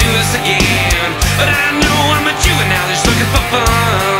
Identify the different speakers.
Speaker 1: do this again. But I know I'm a juvenile just looking for fun.